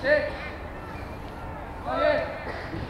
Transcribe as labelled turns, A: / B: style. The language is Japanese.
A: Six. Five.